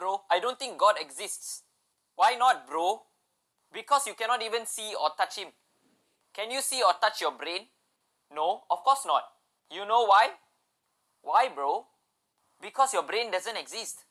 bro? I don't think God exists. Why not, bro? Because you cannot even see or touch him. Can you see or touch your brain? No, of course not. You know why? Why, bro? Because your brain doesn't exist.